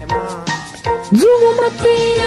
You were my pena